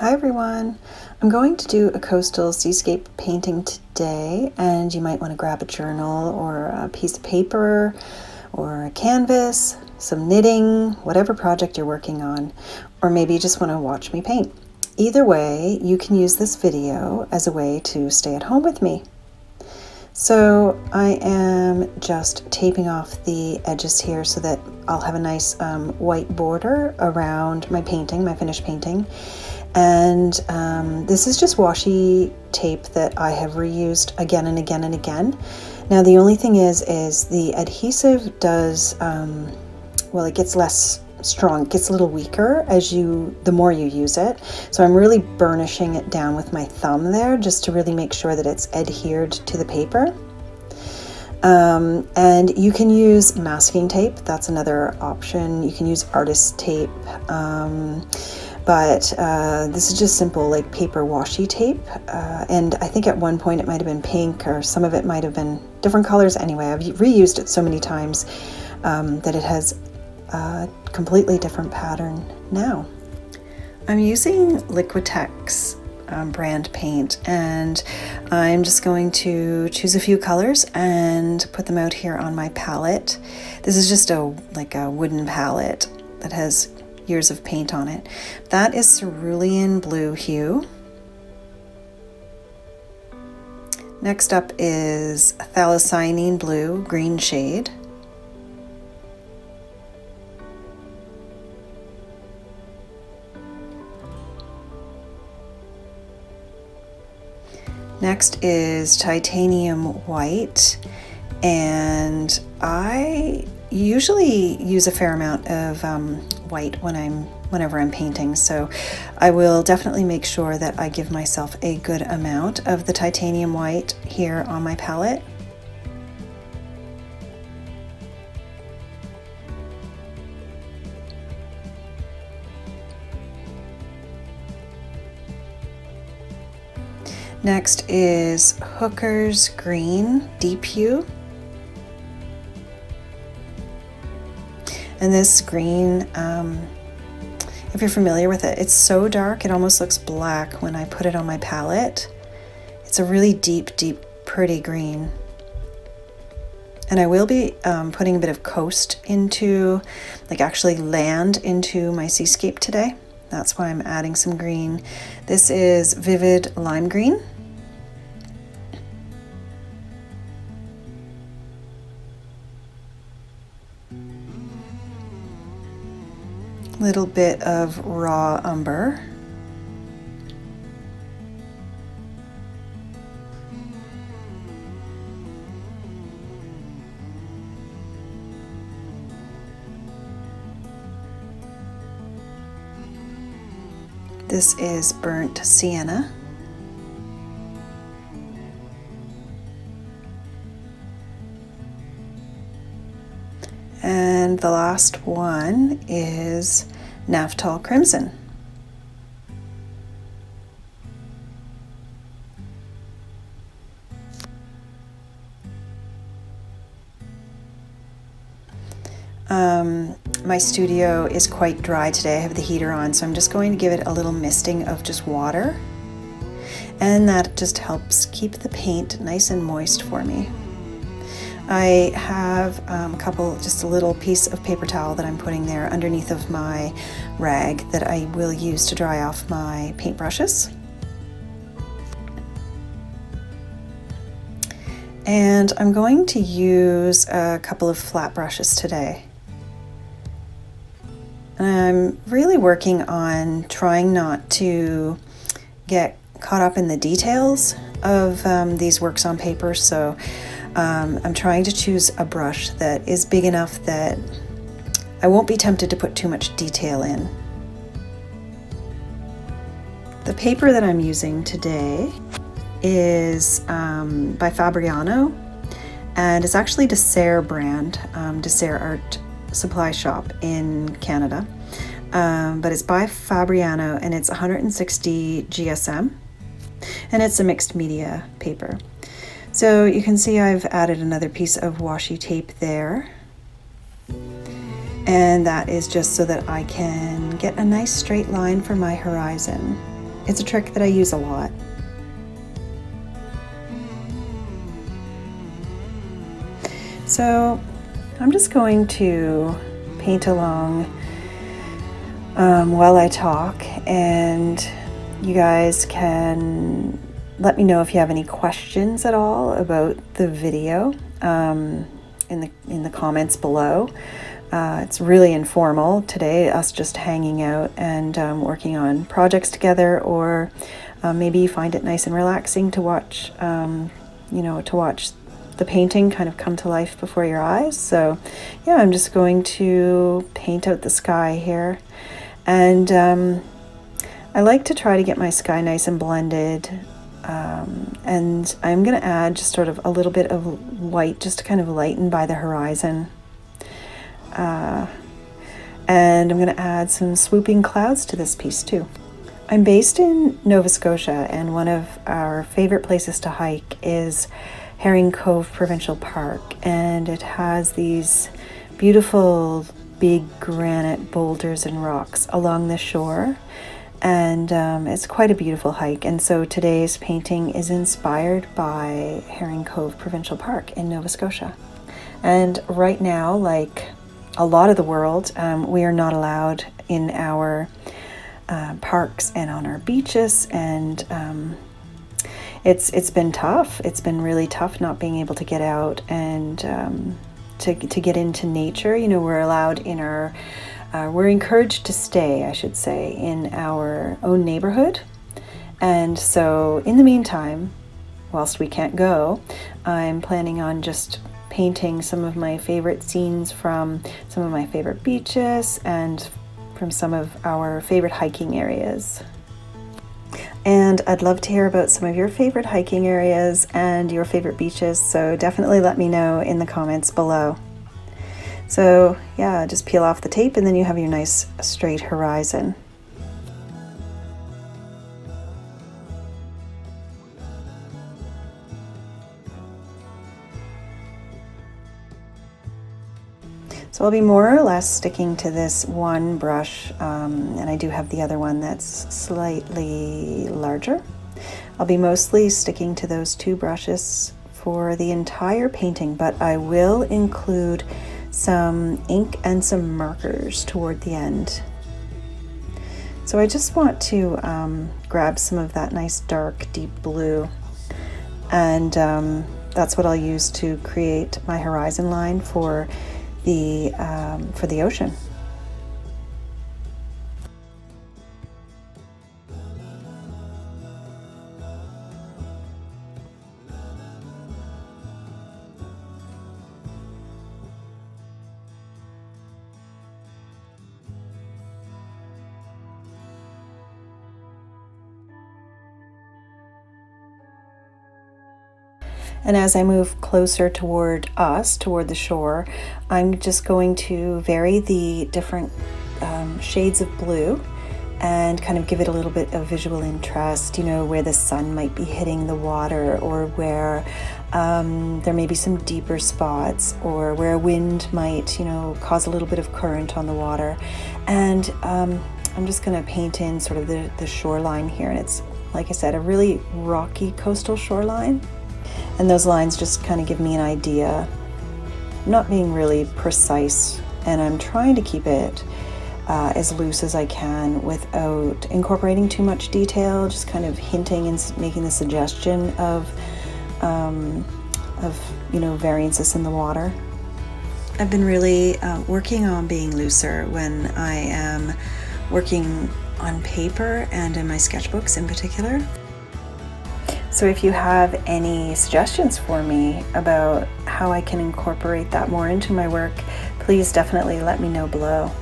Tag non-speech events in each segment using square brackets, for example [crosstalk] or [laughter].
Hi everyone. I'm going to do a coastal seascape painting today and you might want to grab a journal or a piece of paper or a canvas, some knitting, whatever project you're working on, or maybe you just want to watch me paint. Either way, you can use this video as a way to stay at home with me. So I am just taping off the edges here so that I'll have a nice um, white border around my painting, my finished painting. And um, this is just washi tape that I have reused again and again and again. Now the only thing is, is the adhesive does, um, well, it gets less strong, it gets a little weaker as you, the more you use it. So I'm really burnishing it down with my thumb there just to really make sure that it's adhered to the paper. Um, and you can use masking tape, that's another option. You can use artist tape. Um, but uh, this is just simple like paper washi tape uh, and I think at one point it might have been pink or some of it might have been different colors. Anyway I've reused it so many times um, that it has a completely different pattern now. I'm using Liquitex um, brand paint and I'm just going to choose a few colors and put them out here on my palette. This is just a like a wooden palette that has years of paint on it. That is cerulean blue hue. Next up is phthalocyanine blue, green shade. Next is titanium white, and I usually use a fair amount of um, white when I'm whenever I'm painting so I will definitely make sure that I give myself a good amount of the titanium white here on my palette Next is Hooker's Green Deep Hue. And this green, um, if you're familiar with it, it's so dark it almost looks black when I put it on my palette. It's a really deep, deep, pretty green. And I will be um, putting a bit of coast into, like actually land into my seascape today. That's why I'm adding some green. This is Vivid Lime Green. Little bit of raw umber. This is burnt sienna. And the last one is Naphthol Crimson. Um, my studio is quite dry today. I have the heater on, so I'm just going to give it a little misting of just water. And that just helps keep the paint nice and moist for me. I have um, a couple, just a little piece of paper towel that I'm putting there underneath of my rag that I will use to dry off my paintbrushes. And I'm going to use a couple of flat brushes today. And I'm really working on trying not to get caught up in the details of um, these works on paper. So um, I'm trying to choose a brush that is big enough that I won't be tempted to put too much detail in. The paper that I'm using today is um, by Fabriano and it's actually DeSerres brand, um, Art Supply Shop in Canada. Um, but it's by Fabriano and it's 160 GSM and it's a mixed media paper. So you can see I've added another piece of washi tape there. And that is just so that I can get a nice straight line for my horizon. it's a trick that I use a lot. So I'm just going to paint along um, while I talk, and you guys can let me know if you have any questions at all about the video um, in the in the comments below. Uh, it's really informal today, us just hanging out and um, working on projects together, or uh, maybe find it nice and relaxing to watch, um, you know, to watch the painting kind of come to life before your eyes. So, yeah, I'm just going to paint out the sky here. And um, I like to try to get my sky nice and blended. Um, and I'm going to add just sort of a little bit of white just to kind of lighten by the horizon. Uh, and I'm going to add some swooping clouds to this piece too. I'm based in Nova Scotia, and one of our favorite places to hike is Herring Cove Provincial Park, and it has these beautiful big granite boulders and rocks along the shore. And um, it's quite a beautiful hike. And so today's painting is inspired by Herring Cove Provincial Park in Nova Scotia. And right now, like a lot of the world, um, we are not allowed in our uh, parks and on our beaches, and um, it's it's been tough. It's been really tough not being able to get out and um, to to get into nature. You know, we're allowed in our uh, we're encouraged to stay, I should say, in our own neighborhood. And so, in the meantime, whilst we can't go, I'm planning on just painting some of my favorite scenes from some of my favorite beaches and from some of our favorite hiking areas. And I'd love to hear about some of your favorite hiking areas and your favorite beaches, so definitely let me know in the comments below. So yeah, just peel off the tape and then you have your nice straight horizon. So I'll be more or less sticking to this one brush, um, and I do have the other one that's slightly larger. I'll be mostly sticking to those two brushes for the entire painting, but I will include some ink and some markers toward the end. So I just want to um, grab some of that nice dark deep blue and um, that's what I'll use to create my horizon line for the um, for the ocean. And as I move closer toward us, toward the shore, I'm just going to vary the different um, shades of blue and kind of give it a little bit of visual interest, you know, where the sun might be hitting the water or where um, there may be some deeper spots or where a wind might, you know, cause a little bit of current on the water. And um, I'm just going to paint in sort of the, the shoreline here. And it's, like I said, a really rocky coastal shoreline. And those lines just kind of give me an idea. I'm not being really precise, and I'm trying to keep it uh, as loose as I can without incorporating too much detail, just kind of hinting and making the suggestion of, um, of you know, variances in the water. I've been really uh, working on being looser when I am working on paper and in my sketchbooks in particular. So if you have any suggestions for me about how I can incorporate that more into my work, please definitely let me know below.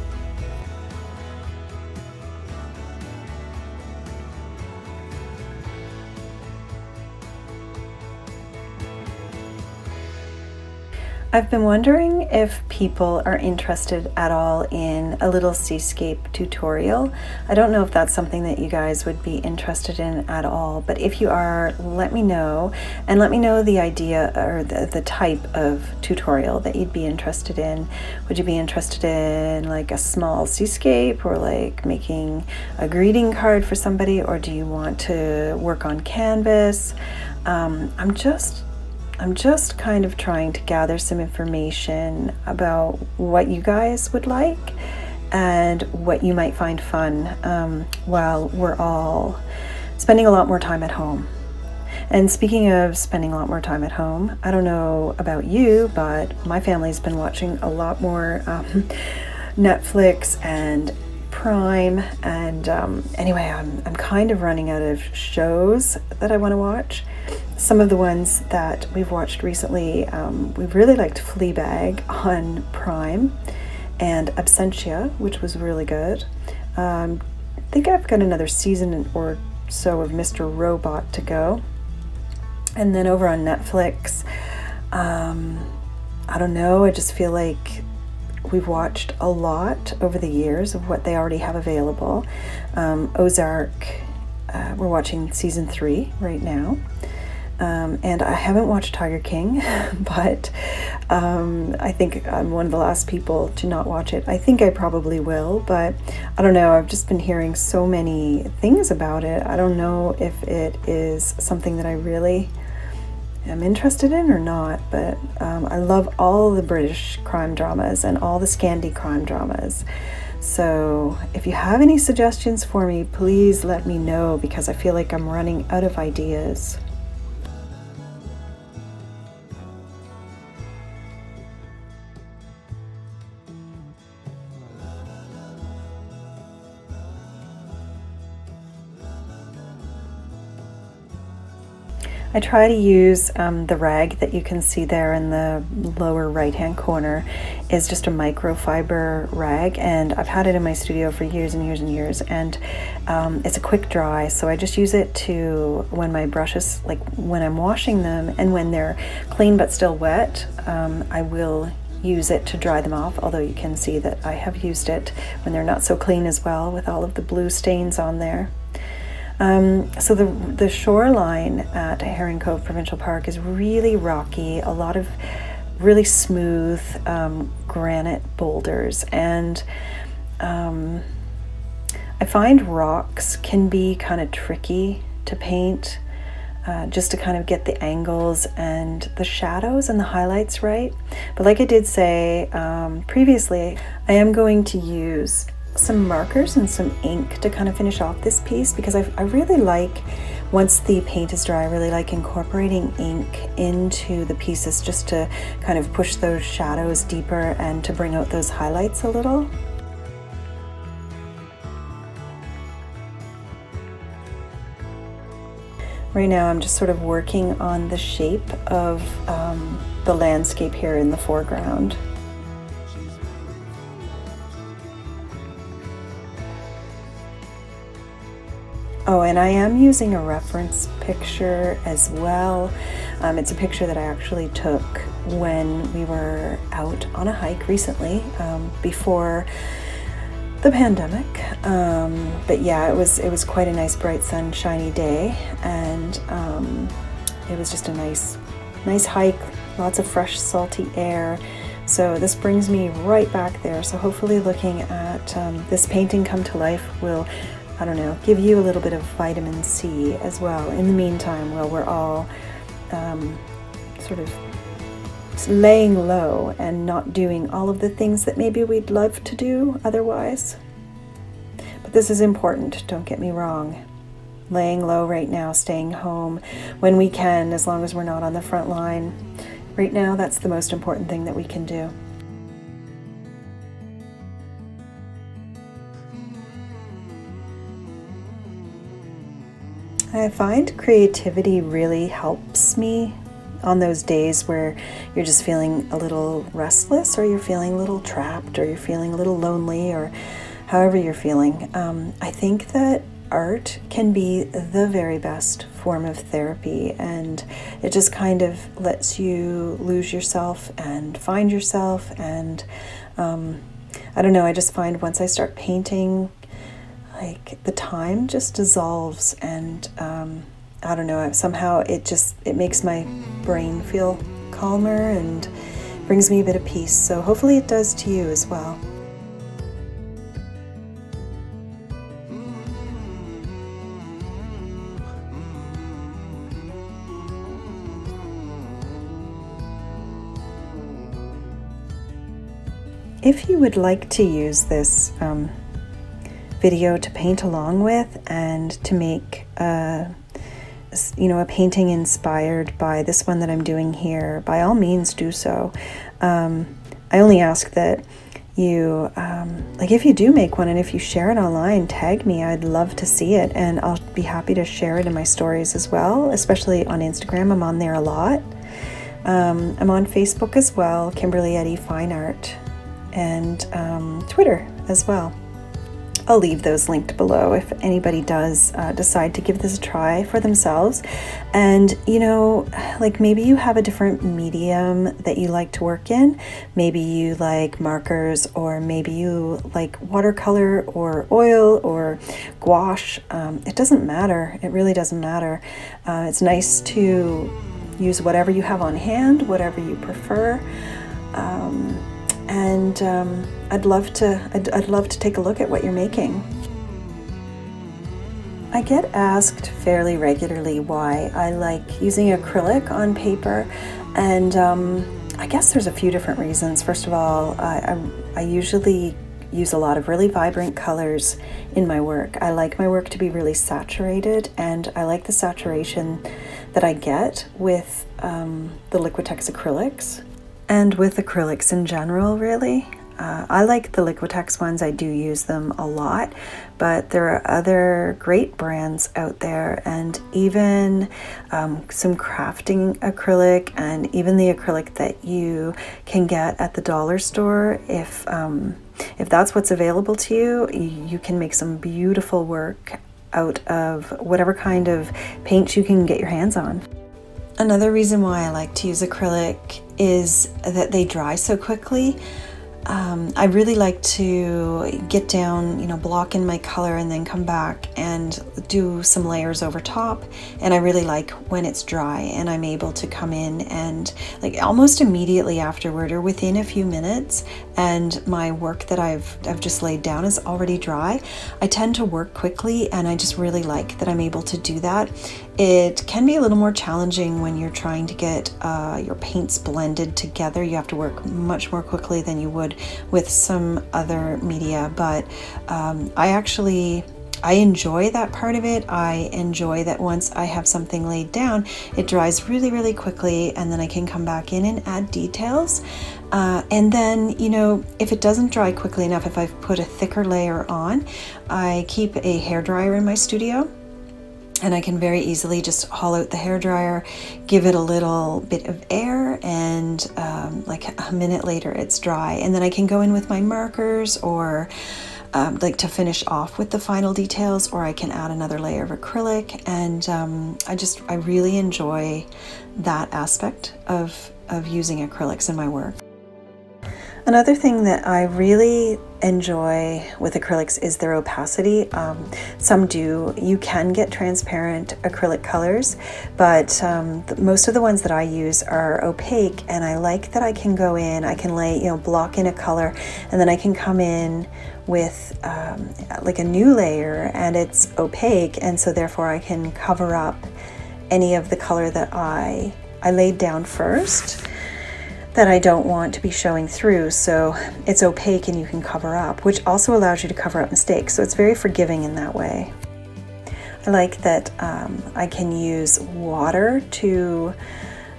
I've been wondering if people are interested at all in a little seascape tutorial. I don't know if that's something that you guys would be interested in at all, but if you are, let me know and let me know the idea or the, the type of tutorial that you'd be interested in. Would you be interested in like a small seascape or like making a greeting card for somebody or do you want to work on canvas? Um, I'm just I'm just kind of trying to gather some information about what you guys would like and what you might find fun um, while we're all spending a lot more time at home. And speaking of spending a lot more time at home, I don't know about you, but my family's been watching a lot more um, [laughs] Netflix and Prime. And um, anyway, I'm, I'm kind of running out of shows that I want to watch some of the ones that we've watched recently, um, we really liked Fleabag on Prime and Absentia, which was really good. Um, I think I've got another season or so of Mr. Robot to go. And then over on Netflix, um, I don't know, I just feel like we've watched a lot over the years of what they already have available. Um, Ozark, uh, we're watching season three right now. Um, and I haven't watched Tiger King, [laughs] but um, I think I'm one of the last people to not watch it. I think I probably will, but I don't know. I've just been hearing so many things about it. I don't know if it is something that I really am interested in or not, but um, I love all the British crime dramas and all the Scandi crime dramas. So, if you have any suggestions for me, please let me know because I feel like I'm running out of ideas. I try to use um, the rag that you can see there in the lower right hand corner is just a microfiber rag and I've had it in my studio for years and years and years and um, it's a quick dry so I just use it to when my brushes like when I'm washing them and when they're clean but still wet um, I will use it to dry them off although you can see that I have used it when they're not so clean as well with all of the blue stains on there. Um, so the, the shoreline at Herring Cove Provincial Park is really rocky, a lot of really smooth um, granite boulders. And um, I find rocks can be kind of tricky to paint. Uh, just to kind of get the angles and the shadows and the highlights right. But like I did say um, previously, I am going to use some markers and some ink to kind of finish off this piece because I, I really like once the paint is dry I really like incorporating ink into the pieces just to kind of push those shadows deeper and to bring out those highlights a little. Right now I'm just sort of working on the shape of um, the landscape here in the foreground. Oh, and I am using a reference picture as well. Um, it's a picture that I actually took when we were out on a hike recently um, before the pandemic. Um, but yeah, it was it was quite a nice bright sunshiny day, and um, it was just a nice nice hike. Lots of fresh salty air. So this brings me right back there. So hopefully, looking at um, this painting come to life will I don't know, give you a little bit of vitamin C as well in the meantime while we're all um, sort of laying low and not doing all of the things that maybe we'd love to do otherwise. But this is important, don't get me wrong. Laying low right now, staying home when we can, as long as we're not on the front line. Right now, that's the most important thing that we can do. I find creativity really helps me on those days where you're just feeling a little restless or you're feeling a little trapped or you're feeling a little lonely or however you're feeling. Um, I think that art can be the very best form of therapy, and it just kind of lets you lose yourself and find yourself. And um, I don't know, I just find once I start painting, like the time just dissolves, and um, I don't know, somehow it just it makes my brain feel calmer and brings me a bit of peace. So hopefully it does to you as well. If you would like to use this um, video to paint along with and to make a, you know a painting inspired by this one that I'm doing here, by all means do so. Um, I only ask that you um, like if you do make one and if you share it online tag me i'd love to see it and i'll be happy to share it in my stories as well especially on instagram i'm on there a lot um, i'm on facebook as well kimberley eddy fine art and um, Twitter as well. I'll leave those linked below if anybody does uh, decide to give this a try for themselves. And you know, like maybe you have a different medium that you like to work in. Maybe you like markers, or maybe you like watercolor, or oil, or gouache. Um, it doesn't matter. It really doesn't matter. Uh, it's nice to use whatever you have on hand, whatever you prefer. Um, and um, I'd love to I'd, I'd love to take a look at what you're making. I get asked fairly regularly why I like using acrylic on paper, and um, I guess there's a few different reasons. First of all, I, I, I usually use a lot of really vibrant colors in my work. I like my work to be really saturated, and I like the saturation that I get with um, the Liquitex acrylics and with acrylics in general, really. Uh, I like the Liquitex ones, I do use them a lot, but there are other great brands out there, and even um, some crafting acrylic, and even the acrylic that you can get at the dollar store. If, um, if that's what's available to you, you can make some beautiful work out of whatever kind of paint you can get your hands on. Another reason why I like to use acrylic is that they dry so quickly. Um, I really like to get down, you know, block in my color and then come back and do some layers over top. And I really like when it's dry and I'm able to come in and like almost immediately afterward or within a few minutes and my work that I've, I've just laid down is already dry. I tend to work quickly and I just really like that I'm able to do that. It can be a little more challenging when you're trying to get uh, your paints blended together. You have to work much more quickly than you would with some other media, but um, I actually I enjoy that part of it. I enjoy that once I have something laid down, it dries really, really quickly, and then I can come back in and add details. Uh, and then, you know, if it doesn't dry quickly enough, if I've put a thicker layer on, I keep a hair dryer in my studio and I can very easily just haul out the hair dryer, give it a little bit of air, and um, like a minute later it's dry. And then I can go in with my markers or um, like to finish off with the final details, or I can add another layer of acrylic. And um, I just, I really enjoy that aspect of, of using acrylics in my work. Another thing that I really enjoy with acrylics is their opacity. Um, some do. You can get transparent acrylic colors, but um, most of the ones that I use are opaque, and I like that I can go in, I can lay, you know, block in a color, and then I can come in with um, like a new layer, and it's opaque, and so therefore I can cover up any of the color that I I laid down first that I don't want to be showing through so it's opaque and you can cover up which also allows you to cover up mistakes so it's very forgiving in that way. I like that um, I can use water to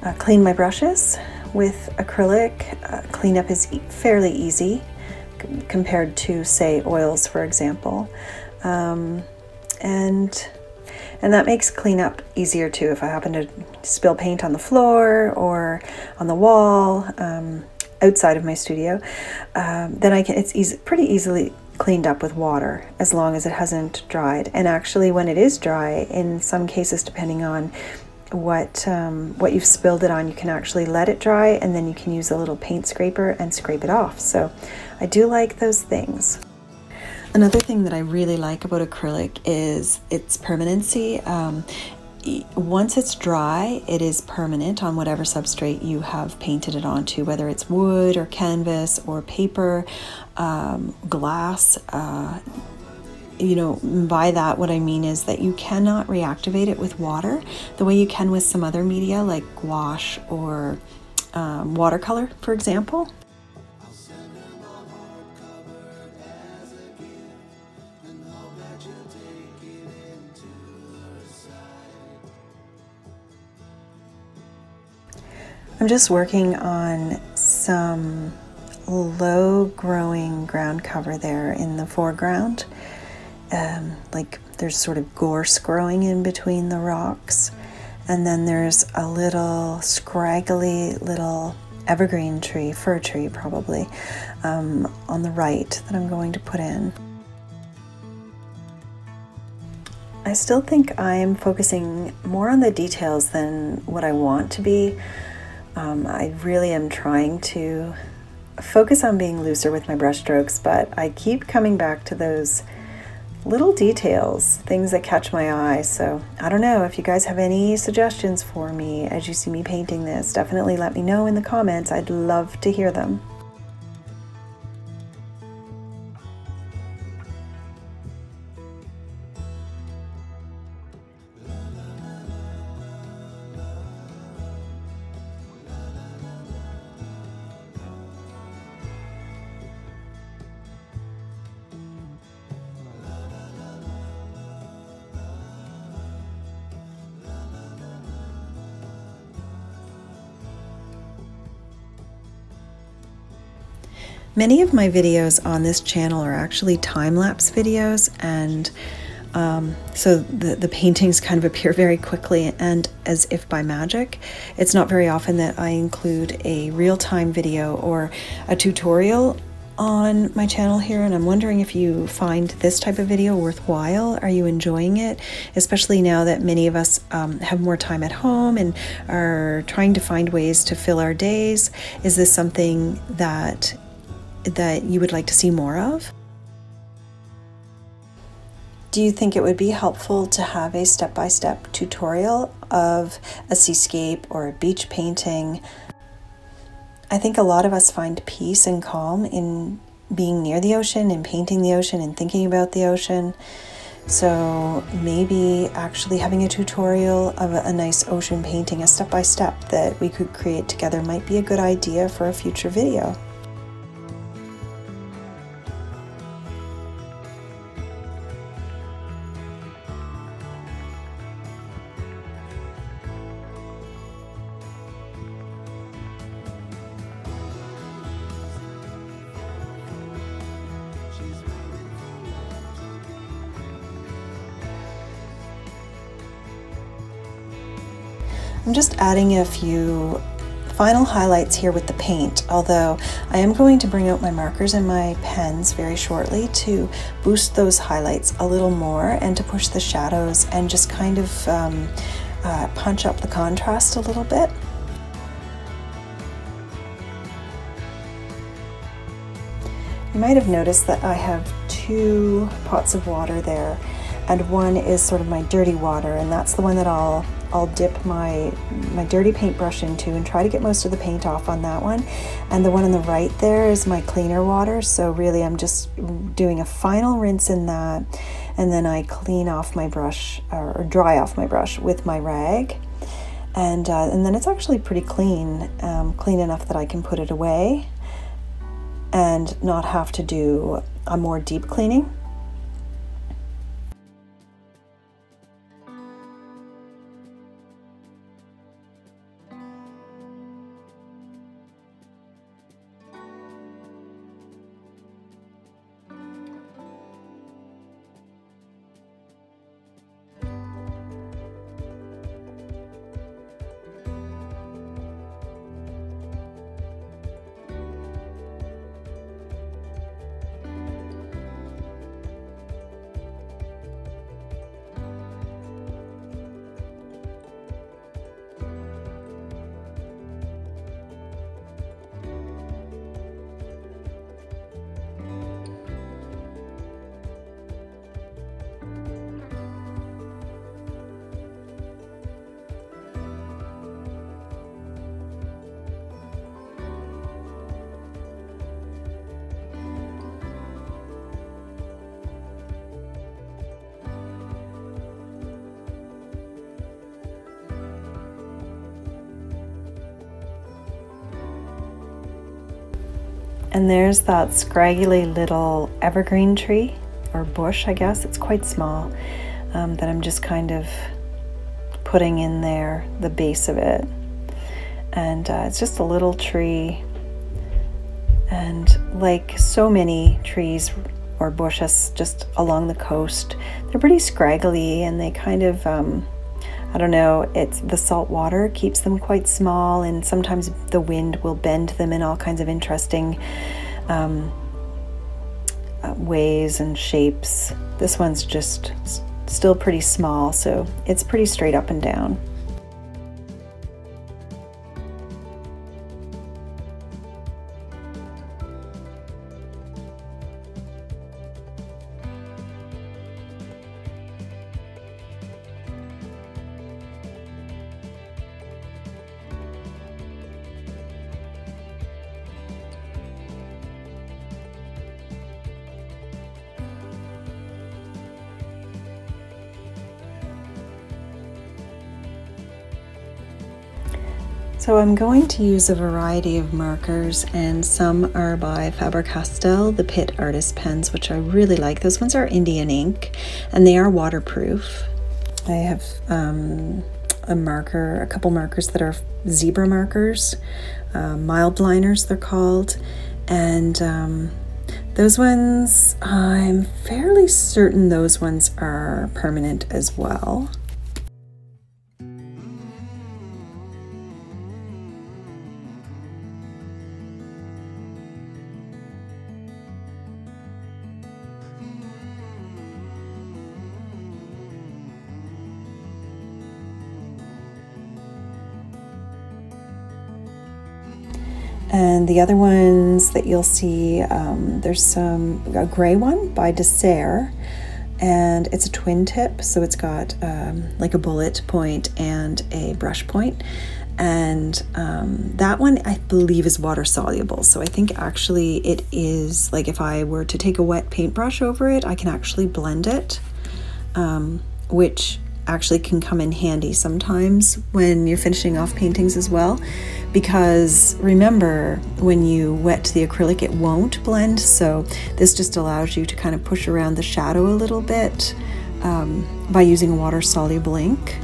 uh, clean my brushes with acrylic. Uh, cleanup is e fairly easy compared to say oils for example um, and and that makes cleanup easier too if I happen to spill paint on the floor or on the wall um, outside of my studio. Um, then I can it's easy, pretty easily cleaned up with water as long as it hasn't dried. And actually, when it is dry, in some cases, depending on what um, what you've spilled it on, you can actually let it dry, and then you can use a little paint scraper and scrape it off. So, I do like those things. Another thing that I really like about acrylic is its permanency. Um, once it's dry, it is permanent on whatever substrate you have painted it onto, whether it's wood or canvas or paper, um, glass. Uh, you know, by that, what I mean is that you cannot reactivate it with water the way you can with some other media like gouache or um, watercolor, for example. I'm just working on some low growing ground cover there in the foreground. Um, like there's sort of gorse growing in between the rocks. And then there's a little scraggly little evergreen tree, fir tree probably, um, on the right that I'm going to put in. I still think I'm focusing more on the details than what I want to be. Um, I really am trying to focus on being looser with my brush strokes, but I keep coming back to those little details, things that catch my eye. So I don't know if you guys have any suggestions for me as you see me painting this. Definitely let me know in the comments. I'd love to hear them. Many of my videos on this channel are actually time-lapse videos and um, so the, the paintings [laughs] kind of appear very quickly and as if by magic. It's not very often that I include a real-time video or a tutorial on my channel here and I'm wondering if you find this type of video worthwhile. Are you enjoying it? Especially now that many of us um, have more time at home and are trying to find ways to fill our days. Is this something that that you would like to see more of? Do you think it would be helpful to have a step by step tutorial of a seascape or a beach painting? I think a lot of us find peace and calm in being near the ocean and painting the ocean and thinking about the ocean. So maybe actually having a tutorial of a, nice ocean painting, a step by step that we could create together might be a good idea for a future video. Adding a few final highlights here with the paint, although I am going to bring out my markers and my pens very shortly to boost those highlights a little more and to push the shadows and just kind of um, uh, punch up the contrast a little bit. You might have noticed that I have two pots of water there and one is sort of my dirty water and that's the one that I'll I'll dip my my dirty paintbrush into and try to get most of the paint off on that one. And the one on the right there is my cleaner water. So really I'm just doing a final rinse in that. And then I clean off my brush or, dry off my brush with my rag. And uh, and then it's actually pretty clean um, clean enough that I can put it away and not have to do a more deep cleaning And there's that scraggly little evergreen tree or bush, I guess. It's quite small um, that I'm just kind of putting in there, the base of it. And uh, it's just a little tree. And like so many trees or bushes just along the coast, they're pretty scraggly and they kind of, um, I don't know, it's the salt water keeps them quite small, and sometimes the wind will bend them in all kinds of interesting um, uh, ways and shapes. This one's just still pretty small, so it's pretty straight up and down. So I'm going to use a variety of markers and some are by Faber-Castell, the Pitt Artist Pens, which I really like. Those ones are Indian ink and they are waterproof. I have um, a marker, a couple markers that are zebra markers, uh, Mildliners they're called, and um, those ones, I'm fairly certain those ones are permanent as well. The other ones that you'll see, um, there's some a gray one by DeSerres, and it's a twin tip, so it's got um, like a bullet point and a brush point. And um, that one I believe is water soluble. So I think actually it is like if I were to take a wet paintbrush over it, I can actually blend it, um, which actually can come in handy sometimes when you're finishing off paintings as well. Because remember when you wet the acrylic it won't blend. So this just allows you to kind of push around the shadow a little bit um, by using a water soluble ink.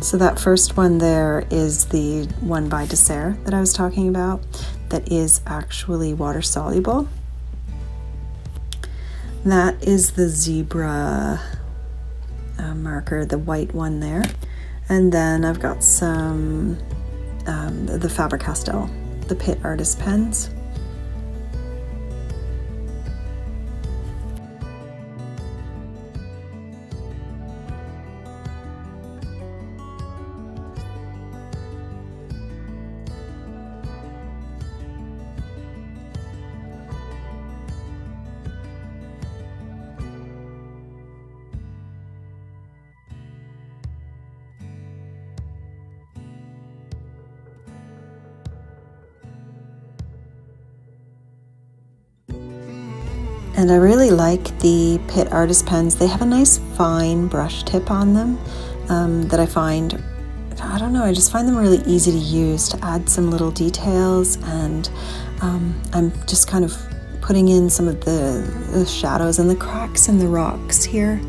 So that first one there is the one by DeSerres that I was talking about that is actually water soluble. That is the zebra uh, marker, the white one there. And then I've got some, um, the Faber-Castell, the Pitt Artist pens. And I really like the Pitt Artist pens. They have a nice fine brush tip on them um, that I find, I don't know, I just find them really easy to use to add some little details. And um, I'm just kind of putting in some of the, the shadows and the cracks in the rocks here.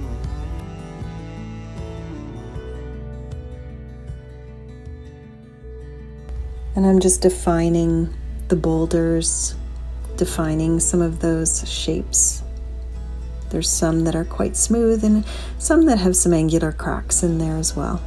And I'm just defining the boulders defining some of those shapes. There's some that are quite smooth and some that have some angular cracks in there as well.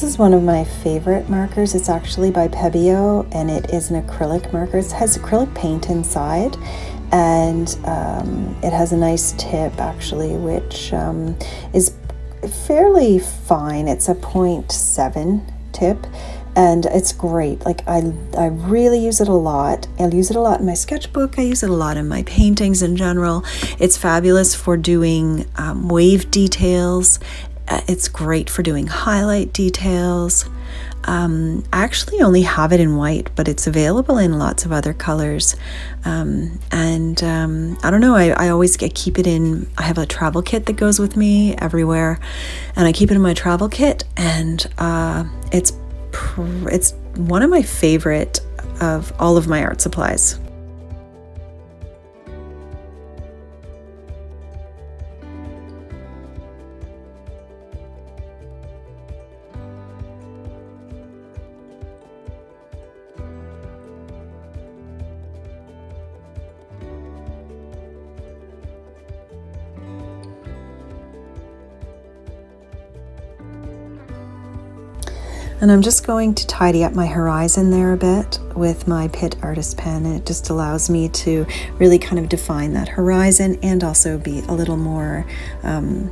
This is one of my favorite markers. It's actually by Pebeo and it is an acrylic marker. It has acrylic paint inside and um, it has a nice tip actually, which um, is fairly fine. It's a 0.7 tip and it's great. Like I, I really use it a lot. I'll use it a lot in my sketchbook. I use it a lot in my paintings in general. It's fabulous for doing um, wave details. Uh, it's great for doing highlight details. Um, I actually only have it in white, but it's available in lots of other colors. Um, and um, I don't know, I, I always get, keep it in, I have a travel kit that goes with me everywhere, and I keep it in my travel kit, and uh, it's it's one of my favorite of all of my art supplies. And I'm just going to tidy up my horizon there a bit with my Pitt Artist Pen. It just allows me to really kind of define that horizon and also be a little more, um,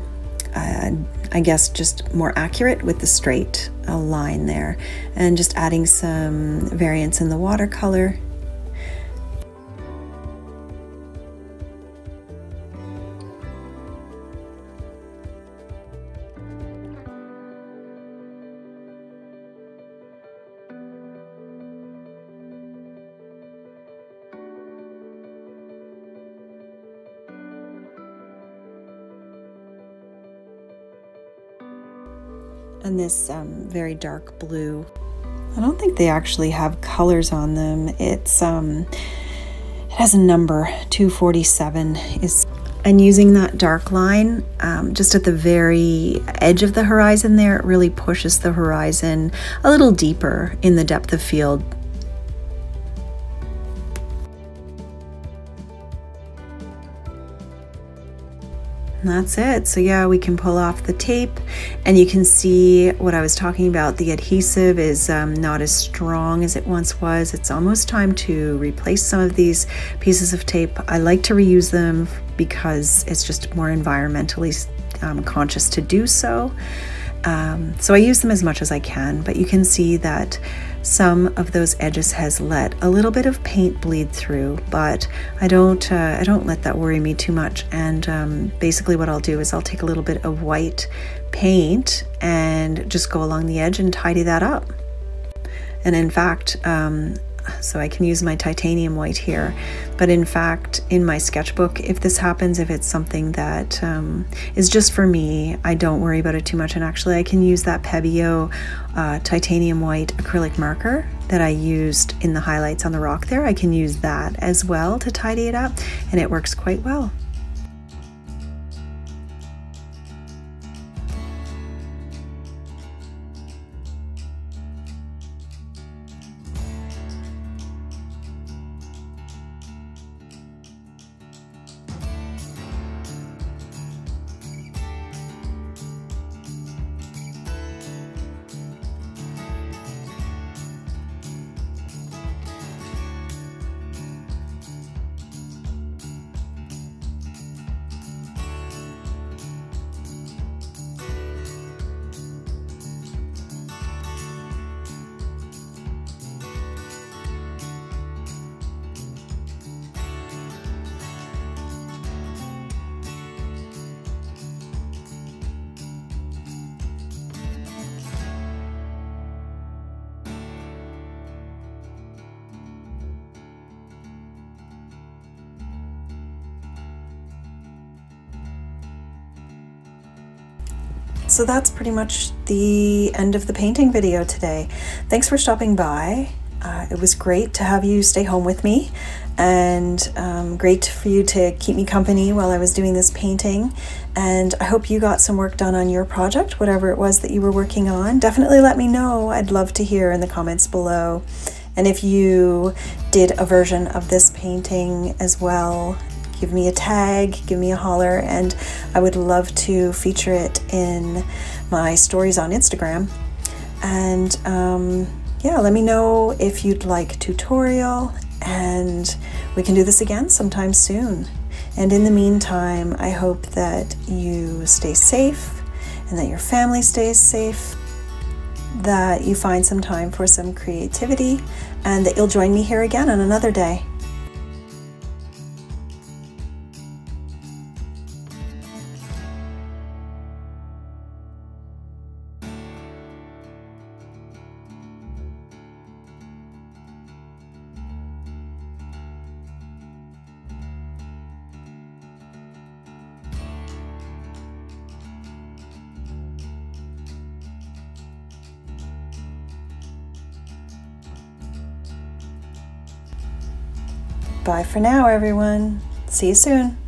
uh, I guess, just more accurate with the straight uh, line there. And just adding some variance in the watercolor this um, very dark blue. I don't think they actually have colors on them. It's um, it has a number 247 is and using that dark line um, just at the very edge of the horizon there it really pushes the horizon a little deeper in the depth of field that's it. So yeah, we can pull off the tape and you can see what I was talking about. The adhesive is um, not as strong as it once was. It's almost time to replace some of these pieces of tape. I like to reuse them because it's just more environmentally um, conscious to do so. Um, so I use them as much as I can, but you can see that some of those edges has let a little bit of paint bleed through, but I don't uh, I don't let that worry me too much. And um, basically, what I'll do is I'll take a little bit of white paint and just go along the edge and tidy that up. And in fact, um, so I can use my titanium white here. But in fact, in my sketchbook, if this happens, if it's something that um, is just for me, I don't worry about it too much. And actually, I can use that Pebeo uh, titanium white acrylic marker that I used in the highlights on the rock there. I can use that as well to tidy it up, and it works quite well. So that's pretty much the end of the painting video today. Thanks for stopping by. Uh, it was great to have you stay home with me and um, great for you to keep me company while I was doing this painting. And I hope you got some work done on your project, whatever it was that you were working on. Definitely let me know. I'd love to hear in the comments below. And if you did a version of this painting as well, give me a tag, give me a holler, and I would love to feature it in my stories on Instagram. And um, yeah, let me know if you'd like tutorial, and we can do this again sometime soon. And in the meantime, I hope that you stay safe and that your family stays safe, that you find some time for some creativity, and that you'll join me here again on another day. Bye for now, everyone. See you soon.